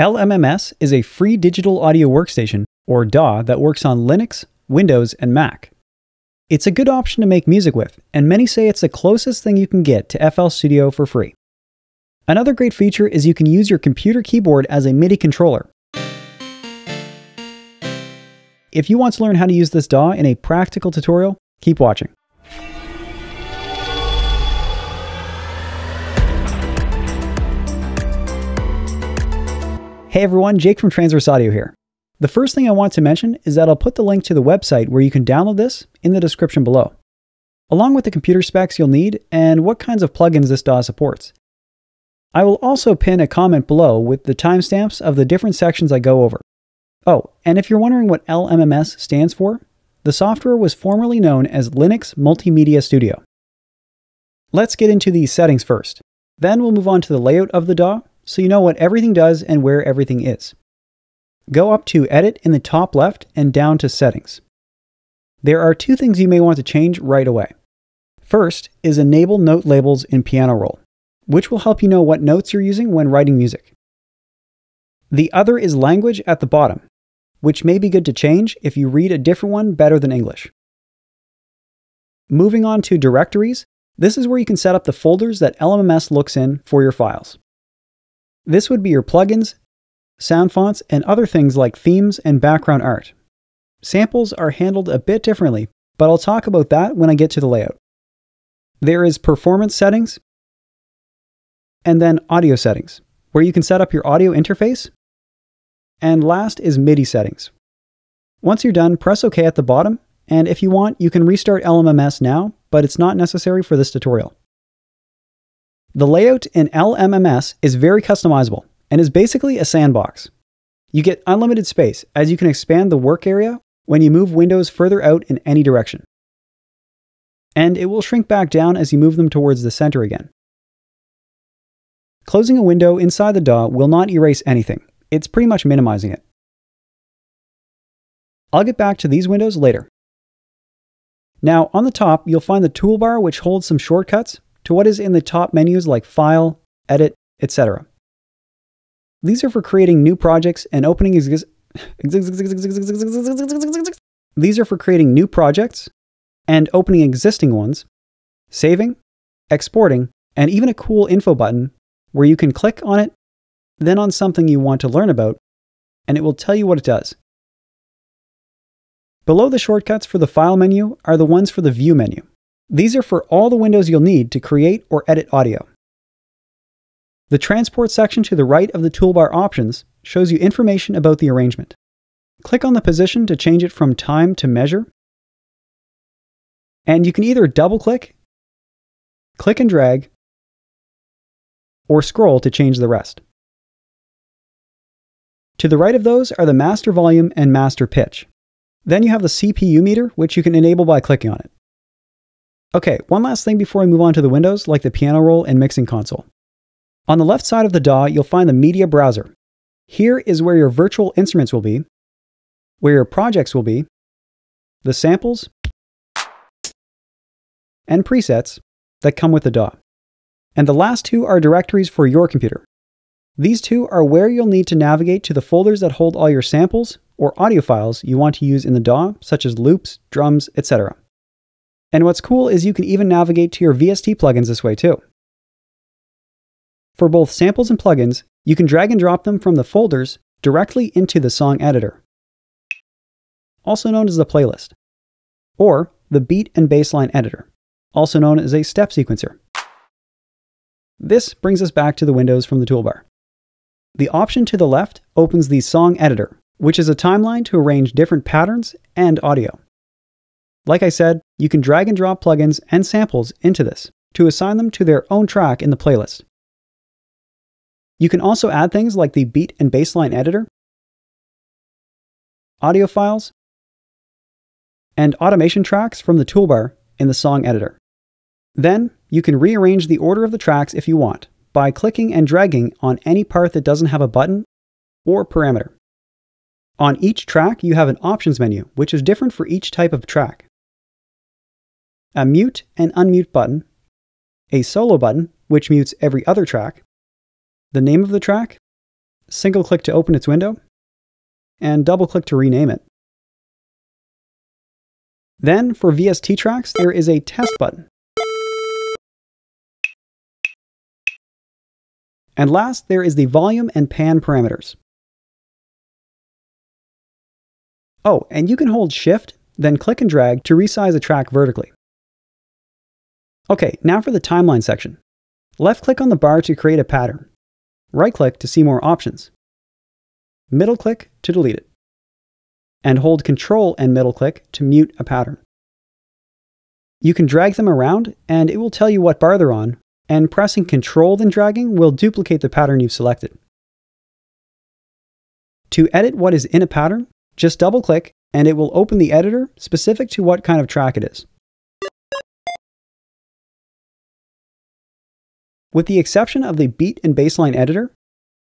LMMS is a free digital audio workstation, or DAW, that works on Linux, Windows, and Mac. It's a good option to make music with, and many say it's the closest thing you can get to FL Studio for free. Another great feature is you can use your computer keyboard as a MIDI controller. If you want to learn how to use this DAW in a practical tutorial, keep watching. Hey everyone, Jake from Transverse Audio here. The first thing I want to mention is that I'll put the link to the website where you can download this in the description below, along with the computer specs you'll need and what kinds of plugins this DAW supports. I will also pin a comment below with the timestamps of the different sections I go over. Oh, and if you're wondering what LMMS stands for, the software was formerly known as Linux Multimedia Studio. Let's get into the settings first. Then we'll move on to the layout of the DAW so you know what everything does and where everything is. Go up to Edit in the top left and down to Settings. There are two things you may want to change right away. First is Enable Note Labels in Piano Roll, which will help you know what notes you're using when writing music. The other is Language at the bottom, which may be good to change if you read a different one better than English. Moving on to Directories, this is where you can set up the folders that LMMS looks in for your files. This would be your plugins, sound fonts, and other things like themes and background art. Samples are handled a bit differently, but I'll talk about that when I get to the layout. There is performance settings, and then audio settings, where you can set up your audio interface. And last is MIDI settings. Once you're done, press OK at the bottom, and if you want, you can restart LMMS now, but it's not necessary for this tutorial. The layout in LMMS is very customizable and is basically a sandbox. You get unlimited space as you can expand the work area when you move windows further out in any direction. And it will shrink back down as you move them towards the center again. Closing a window inside the DAW will not erase anything. It's pretty much minimizing it. I'll get back to these windows later. Now, on the top, you'll find the toolbar which holds some shortcuts to what is in the top menus like File, Edit, etc. These are for creating new projects and opening exist. These are for creating new projects and opening existing ones, saving, exporting, and even a cool info button where you can click on it, then on something you want to learn about, and it will tell you what it does. Below the shortcuts for the File menu are the ones for the View menu. These are for all the windows you'll need to create or edit audio. The transport section to the right of the toolbar options shows you information about the arrangement. Click on the position to change it from time to measure. And you can either double click, click and drag, or scroll to change the rest. To the right of those are the master volume and master pitch. Then you have the CPU meter, which you can enable by clicking on it. Okay, one last thing before we move on to the windows, like the piano roll and mixing console. On the left side of the DAW, you'll find the media browser. Here is where your virtual instruments will be, where your projects will be, the samples, and presets that come with the DAW. And the last two are directories for your computer. These two are where you'll need to navigate to the folders that hold all your samples or audio files you want to use in the DAW, such as loops, drums, etc. And what's cool is you can even navigate to your VST plugins this way too. For both samples and plugins, you can drag and drop them from the folders directly into the song editor, also known as the playlist, or the beat and bassline editor, also known as a step sequencer. This brings us back to the windows from the toolbar. The option to the left opens the song editor, which is a timeline to arrange different patterns and audio. Like I said, you can drag and drop plugins and samples into this to assign them to their own track in the playlist. You can also add things like the beat and bassline editor, audio files, and automation tracks from the toolbar in the song editor. Then, you can rearrange the order of the tracks if you want by clicking and dragging on any part that doesn't have a button or parameter. On each track, you have an options menu, which is different for each type of track a mute and unmute button, a solo button, which mutes every other track, the name of the track, single click to open its window, and double click to rename it. Then, for VST tracks, there is a test button. And last, there is the volume and pan parameters. Oh, and you can hold Shift, then click and drag to resize a track vertically. Okay, now for the timeline section. Left click on the bar to create a pattern. Right click to see more options. Middle click to delete it. And hold Control and middle click to mute a pattern. You can drag them around and it will tell you what bar they're on, and pressing Control then dragging will duplicate the pattern you've selected. To edit what is in a pattern, just double click and it will open the editor specific to what kind of track it is. With the exception of the beat and bassline editor,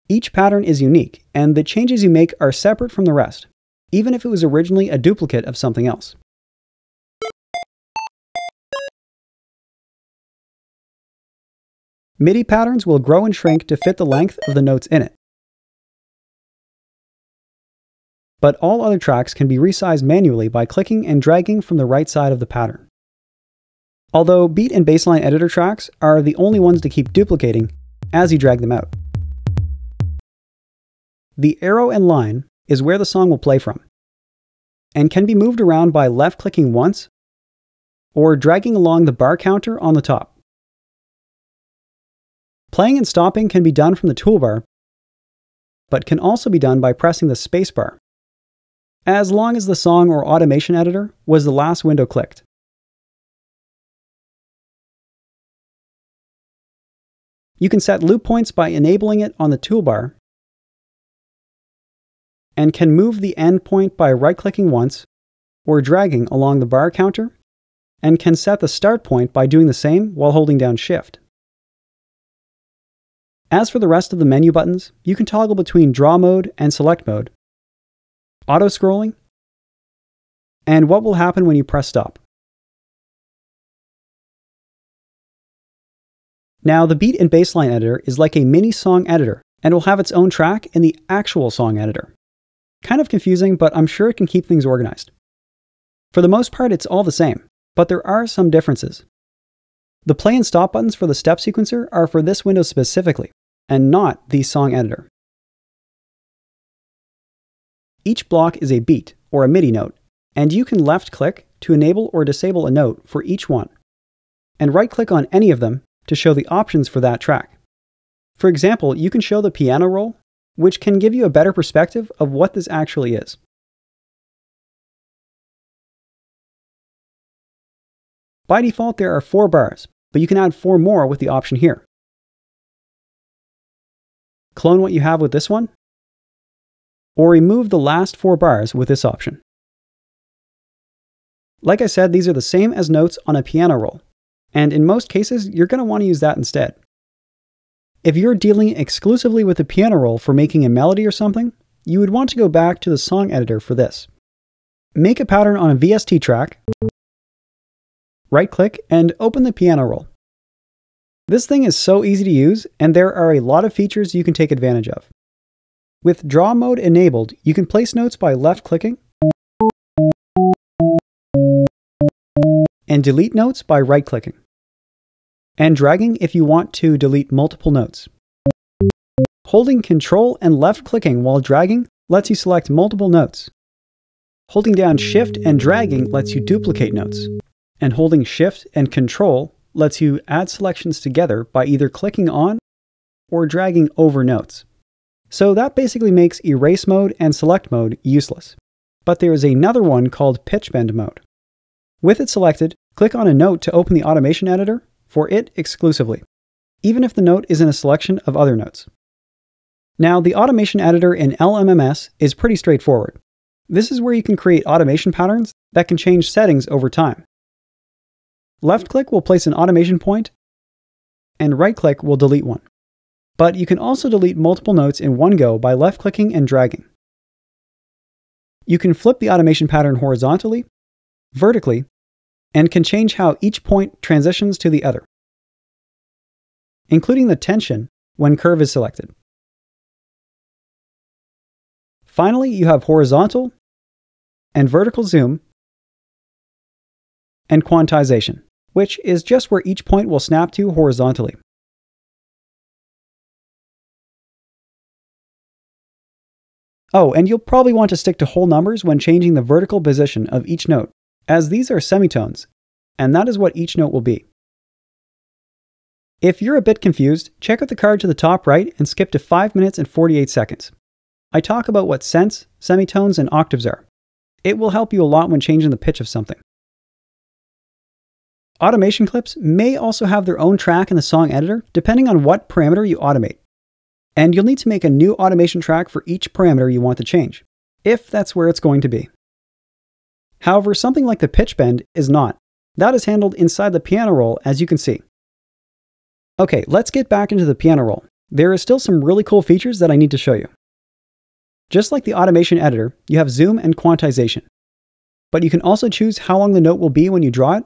each pattern is unique, and the changes you make are separate from the rest, even if it was originally a duplicate of something else. MIDI patterns will grow and shrink to fit the length of the notes in it. But all other tracks can be resized manually by clicking and dragging from the right side of the pattern. Although beat and bassline editor tracks are the only ones to keep duplicating as you drag them out. The arrow and line is where the song will play from, and can be moved around by left clicking once or dragging along the bar counter on the top. Playing and stopping can be done from the toolbar, but can also be done by pressing the spacebar, as long as the song or automation editor was the last window clicked. You can set loop points by enabling it on the toolbar and can move the endpoint by right-clicking once or dragging along the bar counter and can set the start point by doing the same while holding down Shift. As for the rest of the menu buttons, you can toggle between draw mode and select mode, auto scrolling, and what will happen when you press stop. Now, the beat and bassline editor is like a mini song editor and will have its own track in the actual song editor. Kind of confusing, but I'm sure it can keep things organized. For the most part, it's all the same, but there are some differences. The play and stop buttons for the step sequencer are for this window specifically, and not the song editor. Each block is a beat, or a MIDI note, and you can left click to enable or disable a note for each one, and right click on any of them to show the options for that track. For example, you can show the piano roll, which can give you a better perspective of what this actually is. By default, there are four bars, but you can add four more with the option here. Clone what you have with this one, or remove the last four bars with this option. Like I said, these are the same as notes on a piano roll, and in most cases, you're going to want to use that instead. If you're dealing exclusively with a piano roll for making a melody or something, you would want to go back to the song editor for this. Make a pattern on a VST track, right click, and open the piano roll. This thing is so easy to use, and there are a lot of features you can take advantage of. With draw mode enabled, you can place notes by left clicking and delete notes by right clicking, and dragging if you want to delete multiple notes. Holding Control and left clicking while dragging lets you select multiple notes. Holding down Shift and dragging lets you duplicate notes, and holding Shift and Control lets you add selections together by either clicking on or dragging over notes. So that basically makes erase mode and select mode useless. But there is another one called pitch bend mode. With it selected, click on a note to open the automation editor for it exclusively, even if the note is in a selection of other notes. Now, the automation editor in LMMS is pretty straightforward. This is where you can create automation patterns that can change settings over time. Left click will place an automation point, and right click will delete one. But you can also delete multiple notes in one go by left clicking and dragging. You can flip the automation pattern horizontally vertically, and can change how each point transitions to the other, including the tension when curve is selected. Finally, you have horizontal and vertical zoom and quantization, which is just where each point will snap to horizontally. Oh, and you'll probably want to stick to whole numbers when changing the vertical position of each note, as these are semitones, and that is what each note will be. If you're a bit confused, check out the card to the top right and skip to 5 minutes and 48 seconds. I talk about what cents, semitones, and octaves are. It will help you a lot when changing the pitch of something. Automation clips may also have their own track in the song editor, depending on what parameter you automate. And you'll need to make a new automation track for each parameter you want to change, if that's where it's going to be. However, something like the pitch bend is not. That is handled inside the piano roll, as you can see. Okay, let's get back into the piano roll. There is still some really cool features that I need to show you. Just like the automation editor, you have zoom and quantization. But you can also choose how long the note will be when you draw it.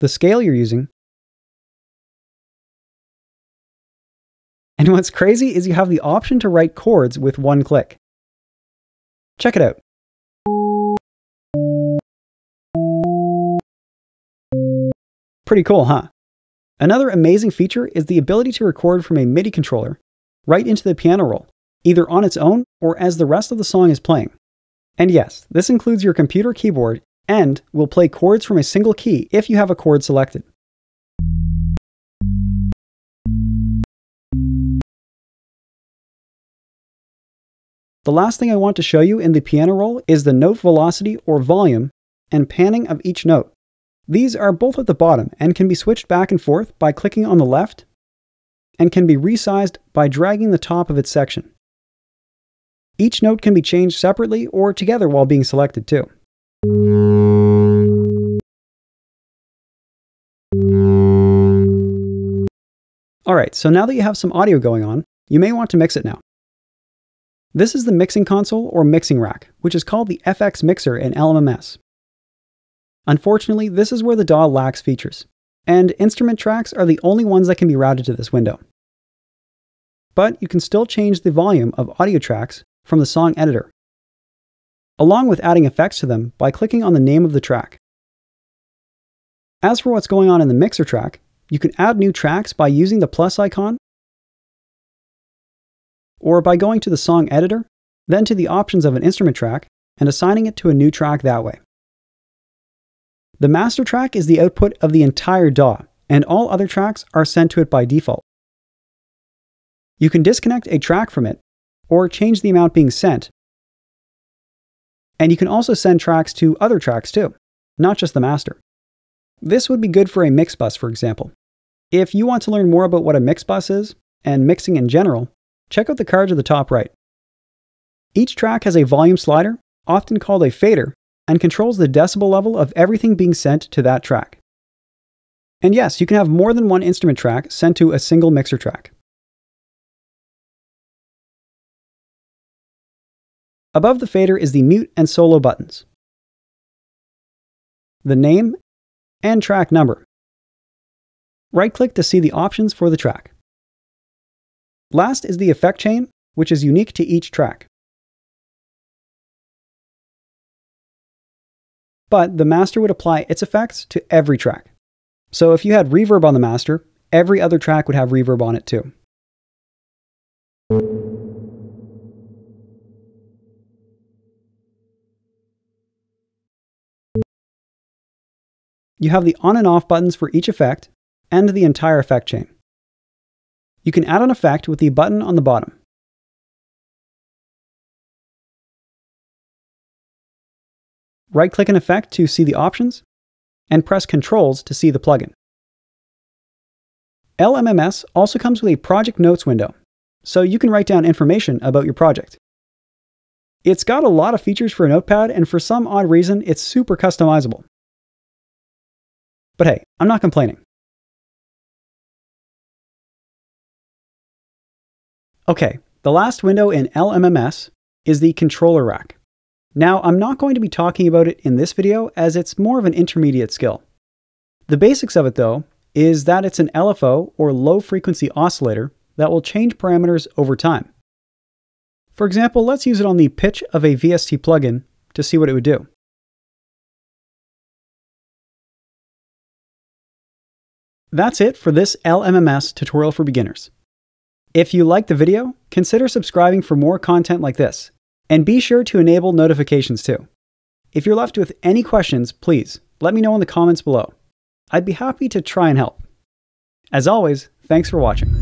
The scale you're using. And what's crazy is you have the option to write chords with one click. Check it out. Pretty cool, huh? Another amazing feature is the ability to record from a MIDI controller right into the piano roll, either on its own or as the rest of the song is playing. And yes, this includes your computer keyboard and will play chords from a single key if you have a chord selected. The last thing I want to show you in the piano roll is the note velocity or volume and panning of each note. These are both at the bottom and can be switched back and forth by clicking on the left and can be resized by dragging the top of its section. Each note can be changed separately or together while being selected too. Alright, so now that you have some audio going on, you may want to mix it now. This is the mixing console or mixing rack, which is called the FX Mixer in LMMS. Unfortunately, this is where the DAW lacks features, and instrument tracks are the only ones that can be routed to this window. But you can still change the volume of audio tracks from the song editor, along with adding effects to them by clicking on the name of the track. As for what's going on in the mixer track, you can add new tracks by using the plus icon or by going to the song editor, then to the options of an instrument track and assigning it to a new track that way. The master track is the output of the entire DAW, and all other tracks are sent to it by default. You can disconnect a track from it, or change the amount being sent. And you can also send tracks to other tracks too, not just the master. This would be good for a mix bus, for example. If you want to learn more about what a mix bus is, and mixing in general, check out the cards at the top right. Each track has a volume slider, often called a fader, and controls the decibel level of everything being sent to that track. And yes, you can have more than one instrument track sent to a single mixer track. Above the fader is the mute and solo buttons, the name, and track number. Right click to see the options for the track. Last is the effect chain, which is unique to each track. but the master would apply its effects to every track. So if you had reverb on the master, every other track would have reverb on it too. You have the on and off buttons for each effect and the entire effect chain. You can add an effect with the button on the bottom. Right click an effect to see the options, and press Controls to see the plugin. LMMS also comes with a Project Notes window, so you can write down information about your project. It's got a lot of features for a notepad, and for some odd reason, it's super customizable. But hey, I'm not complaining. Okay, the last window in LMMS is the controller rack. Now, I'm not going to be talking about it in this video as it's more of an intermediate skill. The basics of it, though, is that it's an LFO or low frequency oscillator that will change parameters over time. For example, let's use it on the pitch of a VST plugin to see what it would do. That's it for this LMMS tutorial for beginners. If you liked the video, consider subscribing for more content like this, and be sure to enable notifications too. If you're left with any questions, please let me know in the comments below. I'd be happy to try and help. As always, thanks for watching.